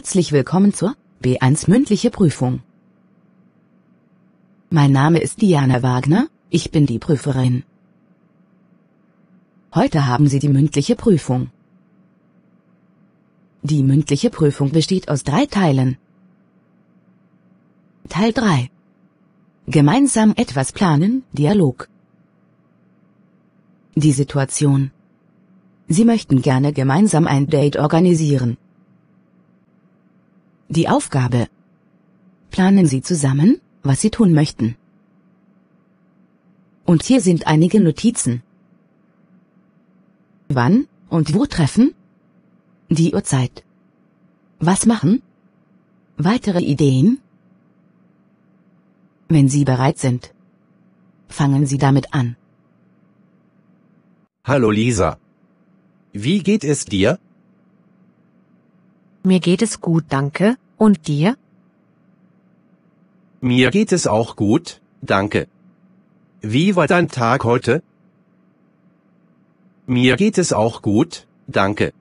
Herzlich willkommen zur B1 mündliche Prüfung. Mein Name ist Diana Wagner, ich bin die Prüferin. Heute haben Sie die mündliche Prüfung. Die mündliche Prüfung besteht aus drei Teilen. Teil 3. Gemeinsam etwas planen, Dialog. Die Situation. Sie möchten gerne gemeinsam ein Date organisieren. Die Aufgabe. Planen Sie zusammen, was Sie tun möchten. Und hier sind einige Notizen. Wann und wo treffen? Die Uhrzeit. Was machen? Weitere Ideen? Wenn Sie bereit sind, fangen Sie damit an. Hallo Lisa. Wie geht es dir? Mir geht es gut, danke. Und dir? Mir geht es auch gut, danke. Wie war dein Tag heute? Mir geht es auch gut, danke.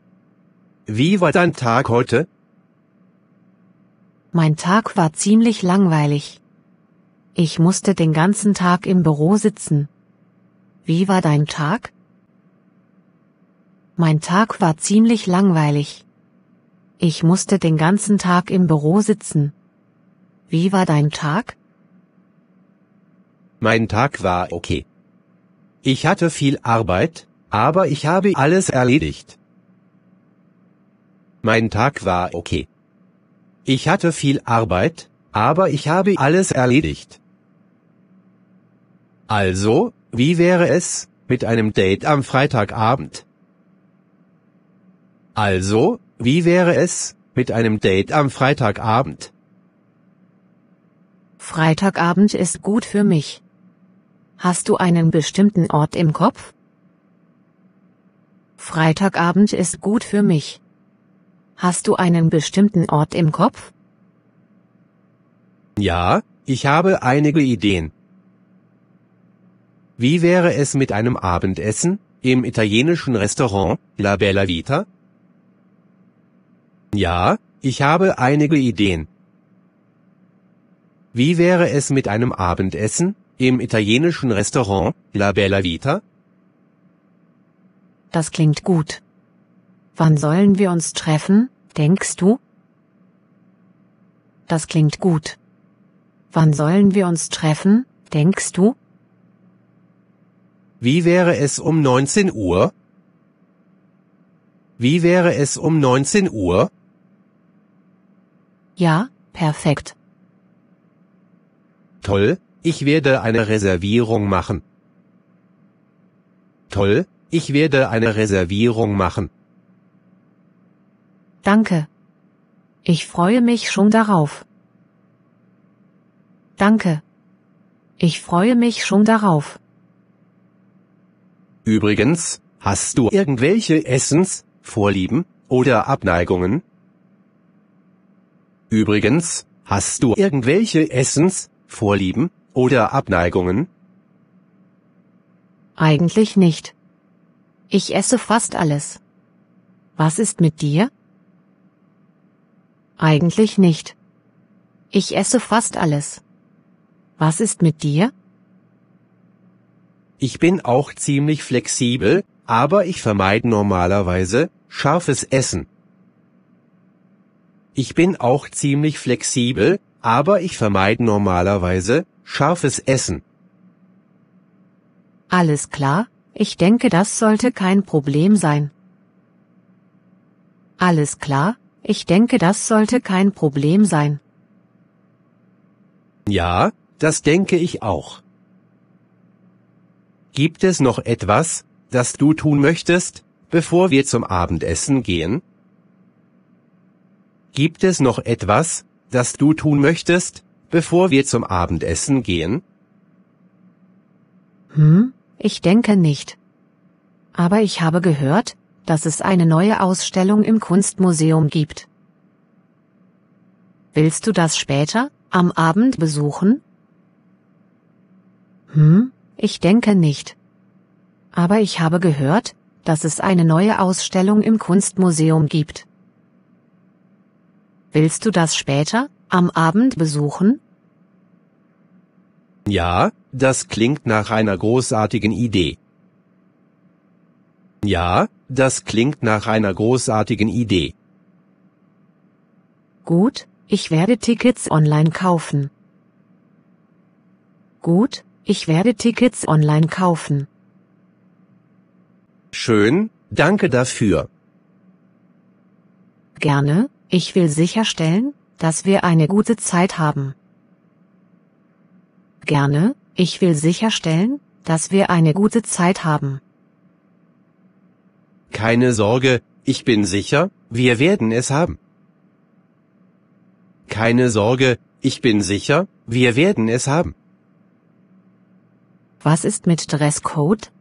Wie war dein Tag heute? Mein Tag war ziemlich langweilig. Ich musste den ganzen Tag im Büro sitzen. Wie war dein Tag? Mein Tag war ziemlich langweilig. Ich musste den ganzen Tag im Büro sitzen. Wie war dein Tag? Mein Tag war okay. Ich hatte viel Arbeit, aber ich habe alles erledigt. Mein Tag war okay. Ich hatte viel Arbeit, aber ich habe alles erledigt. Also, wie wäre es mit einem Date am Freitagabend? Also, wie wäre es mit einem Date am Freitagabend? Freitagabend ist gut für mich. Hast du einen bestimmten Ort im Kopf? Freitagabend ist gut für mich. Hast du einen bestimmten Ort im Kopf? Ja, ich habe einige Ideen. Wie wäre es mit einem Abendessen im italienischen Restaurant La Bella Vita? Ja, ich habe einige Ideen. Wie wäre es mit einem Abendessen im italienischen Restaurant La Bella Vita? Das klingt gut. Wann sollen wir uns treffen, denkst du? Das klingt gut. Wann sollen wir uns treffen, denkst du? Wie wäre es um 19 Uhr? Wie wäre es um 19 Uhr? Ja, perfekt. Toll, ich werde eine Reservierung machen. Toll, ich werde eine Reservierung machen. Danke. Ich freue mich schon darauf. Danke. Ich freue mich schon darauf. Übrigens, hast du irgendwelche Essens, Vorlieben oder Abneigungen? Übrigens, hast du irgendwelche Essens, Vorlieben oder Abneigungen? Eigentlich nicht. Ich esse fast alles. Was ist mit dir? Eigentlich nicht. Ich esse fast alles. Was ist mit dir? Ich bin auch ziemlich flexibel, aber ich vermeide normalerweise scharfes Essen. Ich bin auch ziemlich flexibel, aber ich vermeide normalerweise scharfes Essen. Alles klar, ich denke, das sollte kein Problem sein. Alles klar, ich denke, das sollte kein Problem sein. Ja, das denke ich auch. Gibt es noch etwas, das du tun möchtest, bevor wir zum Abendessen gehen? Gibt es noch etwas, das du tun möchtest, bevor wir zum Abendessen gehen? Hm, ich denke nicht. Aber ich habe gehört, dass es eine neue Ausstellung im Kunstmuseum gibt. Willst du das später, am Abend besuchen? Hm, ich denke nicht. Aber ich habe gehört, dass es eine neue Ausstellung im Kunstmuseum gibt. Willst du das später, am Abend besuchen? Ja, das klingt nach einer großartigen Idee. Ja, das klingt nach einer großartigen Idee. Gut, ich werde Tickets online kaufen. Gut, ich werde Tickets online kaufen. Schön, danke dafür. Gerne, ich will sicherstellen, dass wir eine gute Zeit haben. Gerne, ich will sicherstellen, dass wir eine gute Zeit haben. Keine Sorge, ich bin sicher, wir werden es haben. Keine Sorge, ich bin sicher, wir werden es haben. Was ist mit Dresscode?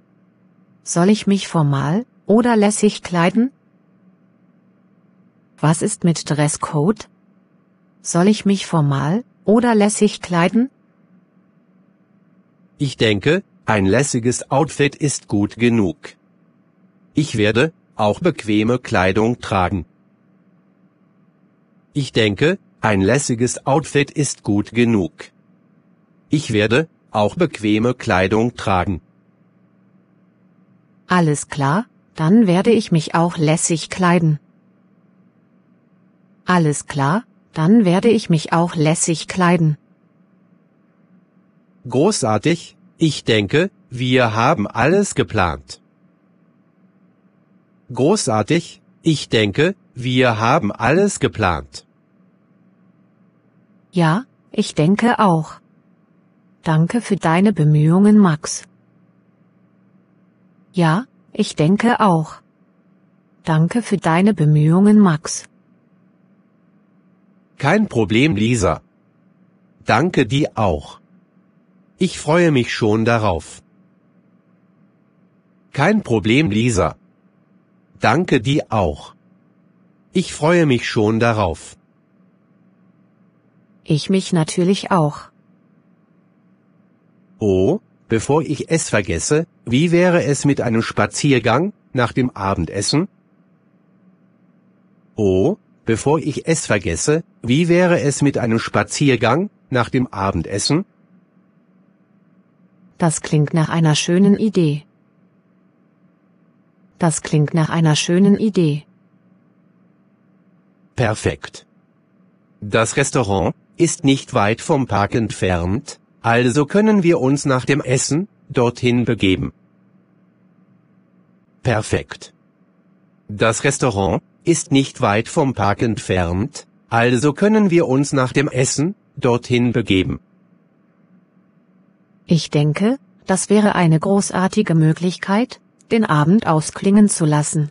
Soll ich mich formal oder lässig kleiden? Was ist mit Dresscode? Soll ich mich formal oder lässig kleiden? Ich denke, ein lässiges Outfit ist gut genug. Ich werde auch bequeme Kleidung tragen. Ich denke, ein lässiges Outfit ist gut genug. Ich werde auch bequeme Kleidung tragen. Alles klar, dann werde ich mich auch lässig kleiden. Alles klar, dann werde ich mich auch lässig kleiden. Großartig, ich denke, wir haben alles geplant. Großartig, ich denke, wir haben alles geplant. Ja, ich denke auch. Danke für deine Bemühungen, Max. Ja, ich denke auch. Danke für deine Bemühungen, Max. Kein Problem, Lisa. Danke dir auch. Ich freue mich schon darauf. Kein Problem, Lisa. Danke dir auch. Ich freue mich schon darauf. Ich mich natürlich auch. Oh, bevor ich es vergesse, wie wäre es mit einem Spaziergang nach dem Abendessen? Oh, bevor ich es vergesse, wie wäre es mit einem Spaziergang nach dem Abendessen? Das klingt nach einer schönen Idee. Das klingt nach einer schönen Idee. Perfekt. Das Restaurant ist nicht weit vom Park entfernt, also können wir uns nach dem Essen dorthin begeben. Perfekt. Das Restaurant ist nicht weit vom Park entfernt, also können wir uns nach dem Essen dorthin begeben. Ich denke, das wäre eine großartige Möglichkeit, den Abend ausklingen zu lassen.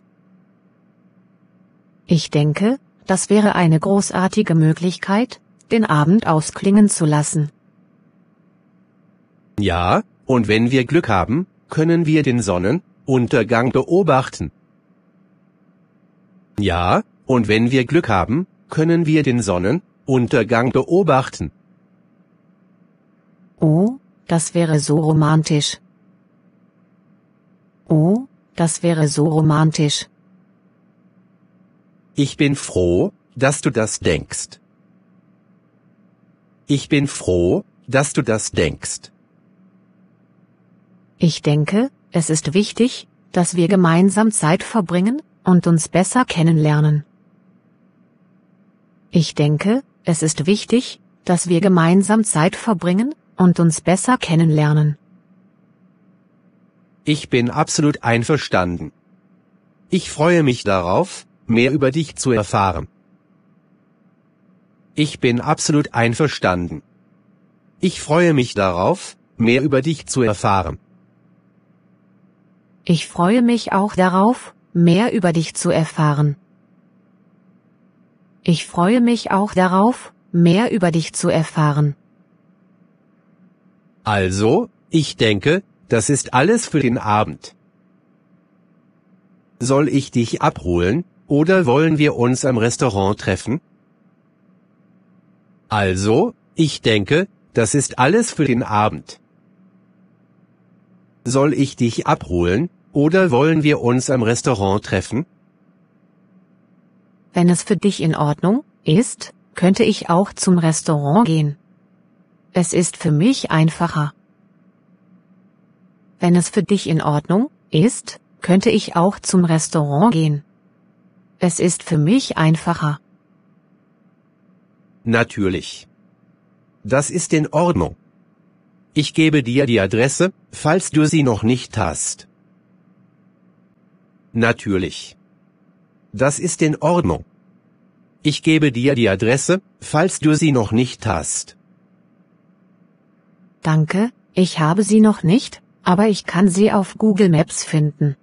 Ich denke, das wäre eine großartige Möglichkeit, den Abend ausklingen zu lassen. Ja, und wenn wir Glück haben, können wir den Sonnenuntergang beobachten. Ja, und wenn wir Glück haben, können wir den Sonnenuntergang beobachten. Oh, das wäre so romantisch. Oh, das wäre so romantisch. Ich bin froh, dass du das denkst. Ich bin froh, dass du das denkst. Ich denke, es ist wichtig, dass wir gemeinsam Zeit verbringen und uns besser kennenlernen. Ich denke, es ist wichtig, dass wir gemeinsam Zeit verbringen und uns besser kennenlernen. Ich bin absolut einverstanden. Ich freue mich darauf, mehr über dich zu erfahren. Ich bin absolut einverstanden. Ich freue mich darauf, mehr über dich zu erfahren. Ich freue mich auch darauf, mehr über dich zu erfahren. Ich freue mich auch darauf, mehr über dich zu erfahren. Also, ich denke, das ist alles für den Abend. Soll ich dich abholen, oder wollen wir uns am Restaurant treffen? Also, ich denke, das ist alles für den Abend. Soll ich dich abholen, oder wollen wir uns am Restaurant treffen? Wenn es für dich in Ordnung ist, könnte ich auch zum Restaurant gehen. Es ist für mich einfacher. Wenn es für dich in Ordnung ist, könnte ich auch zum Restaurant gehen. Es ist für mich einfacher. Natürlich. Das ist in Ordnung. Ich gebe dir die Adresse, falls du sie noch nicht hast. Natürlich. Das ist in Ordnung. Ich gebe dir die Adresse, falls du sie noch nicht hast. Danke, ich habe sie noch nicht, aber ich kann sie auf Google Maps finden.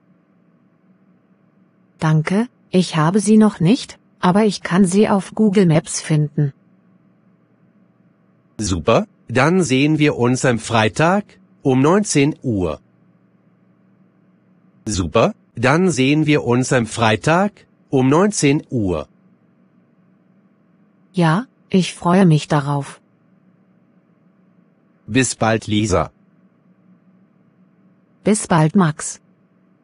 Danke, ich habe sie noch nicht, aber ich kann sie auf Google Maps finden. Super, dann sehen wir uns am Freitag um 19 Uhr. Super, dann sehen wir uns am Freitag um 19 Uhr. Ja, ich freue mich darauf. Bis bald, Lisa. Bis bald, Max.